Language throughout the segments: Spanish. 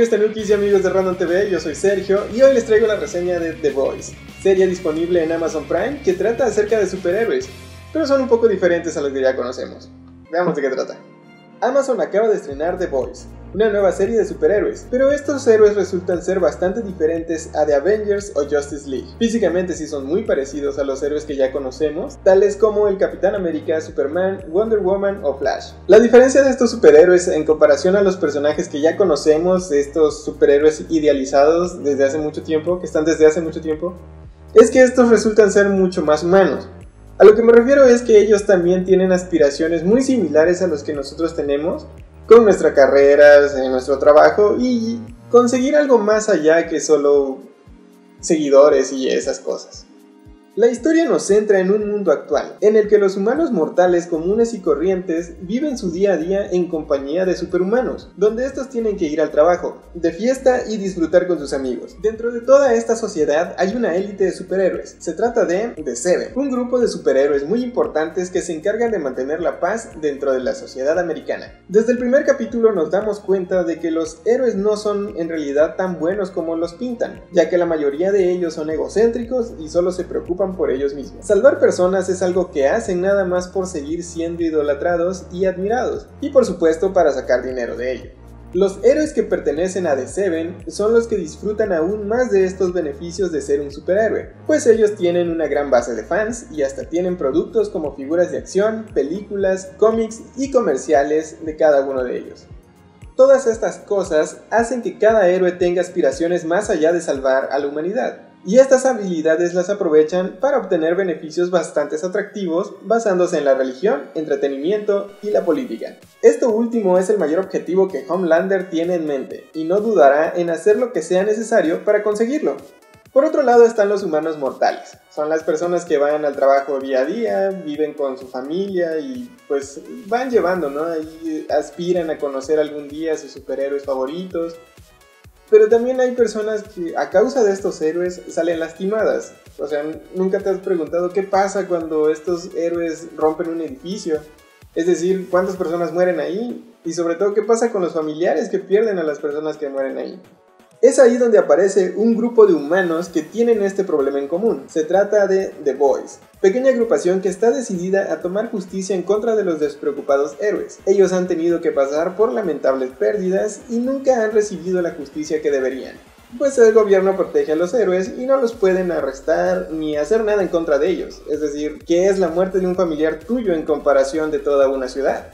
y amigos de Random TV, yo soy Sergio y hoy les traigo la reseña de The Boys, serie disponible en Amazon Prime que trata acerca de superhéroes, pero son un poco diferentes a los que ya conocemos. Veamos de qué trata. Amazon acaba de estrenar The Boys, una nueva serie de superhéroes, pero estos héroes resultan ser bastante diferentes a The Avengers o Justice League. Físicamente sí son muy parecidos a los héroes que ya conocemos, tales como el Capitán América, Superman, Wonder Woman o Flash. La diferencia de estos superhéroes en comparación a los personajes que ya conocemos, estos superhéroes idealizados desde hace mucho tiempo, que están desde hace mucho tiempo, es que estos resultan ser mucho más humanos. A lo que me refiero es que ellos también tienen aspiraciones muy similares a los que nosotros tenemos con nuestra carrera, en nuestro trabajo y conseguir algo más allá que solo seguidores y esas cosas. La historia nos centra en un mundo actual, en el que los humanos mortales comunes y corrientes viven su día a día en compañía de superhumanos, donde estos tienen que ir al trabajo, de fiesta y disfrutar con sus amigos. Dentro de toda esta sociedad hay una élite de superhéroes. Se trata de The Seven, un grupo de superhéroes muy importantes que se encargan de mantener la paz dentro de la sociedad americana. Desde el primer capítulo nos damos cuenta de que los héroes no son en realidad tan buenos como los pintan, ya que la mayoría de ellos son egocéntricos y solo se preocupan por ellos mismos. Salvar personas es algo que hacen nada más por seguir siendo idolatrados y admirados, y por supuesto para sacar dinero de ello. Los héroes que pertenecen a The Seven son los que disfrutan aún más de estos beneficios de ser un superhéroe, pues ellos tienen una gran base de fans y hasta tienen productos como figuras de acción, películas, cómics y comerciales de cada uno de ellos. Todas estas cosas hacen que cada héroe tenga aspiraciones más allá de salvar a la humanidad, y estas habilidades las aprovechan para obtener beneficios bastante atractivos basándose en la religión, entretenimiento y la política. Esto último es el mayor objetivo que Homelander tiene en mente y no dudará en hacer lo que sea necesario para conseguirlo. Por otro lado están los humanos mortales. Son las personas que van al trabajo día a día, viven con su familia y pues van llevando, ¿no? Aspiran a conocer algún día a sus superhéroes favoritos pero también hay personas que a causa de estos héroes salen lastimadas. O sea, nunca te has preguntado qué pasa cuando estos héroes rompen un edificio. Es decir, cuántas personas mueren ahí y sobre todo qué pasa con los familiares que pierden a las personas que mueren ahí. Es ahí donde aparece un grupo de humanos que tienen este problema en común. Se trata de The Boys, pequeña agrupación que está decidida a tomar justicia en contra de los despreocupados héroes. Ellos han tenido que pasar por lamentables pérdidas y nunca han recibido la justicia que deberían. Pues el gobierno protege a los héroes y no los pueden arrestar ni hacer nada en contra de ellos. Es decir, ¿qué es la muerte de un familiar tuyo en comparación de toda una ciudad?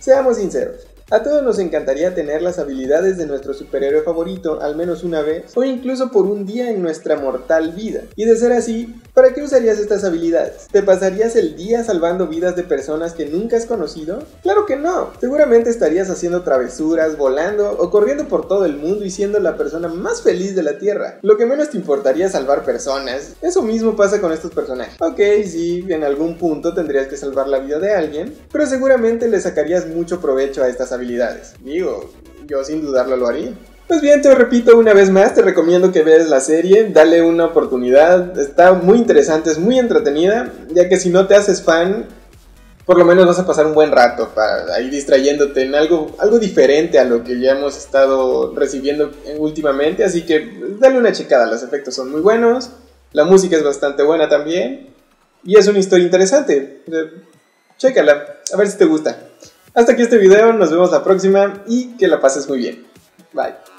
Seamos sinceros, a todos nos encantaría tener las habilidades de nuestro superhéroe favorito al menos una vez o incluso por un día en nuestra mortal vida. Y de ser así, ¿para qué usarías estas habilidades? ¿Te pasarías el día salvando vidas de personas que nunca has conocido? Claro que no. Seguramente estarías haciendo travesuras, volando o corriendo por todo el mundo y siendo la persona más feliz de la Tierra. Lo que menos te importaría es salvar personas. Eso mismo pasa con estos personajes. Ok, sí, en algún punto tendrías que salvar la vida de alguien, pero seguramente le sacarías mucho provecho a estas habilidades. Digo, yo sin dudarlo lo haría. Pues bien, te repito una vez más, te recomiendo que veas la serie, dale una oportunidad, está muy interesante, es muy entretenida, ya que si no te haces fan, por lo menos vas a pasar un buen rato para ahí distrayéndote en algo, algo diferente a lo que ya hemos estado recibiendo últimamente, así que dale una checada, los efectos son muy buenos, la música es bastante buena también, y es una historia interesante, chécala, a ver si te gusta. Hasta aquí este video, nos vemos la próxima y que la pases muy bien. Bye.